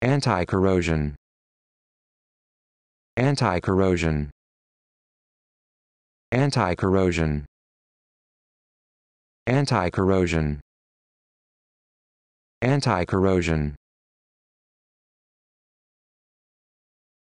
Anti-corrosion. Anti-corrosion. Anti-corrosion. Anti-corrosion. Anti-corrosion.